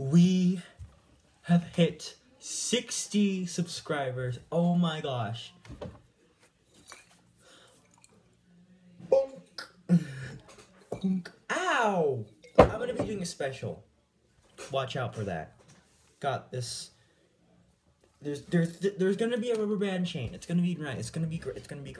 we have hit 60 subscribers. Oh my gosh. Bonk. Bonk. Ow! I'm gonna be doing a special. Watch out for that. Got this. There's there's there's gonna be a rubber band chain. It's gonna be right. It's gonna be great. It's gonna be great.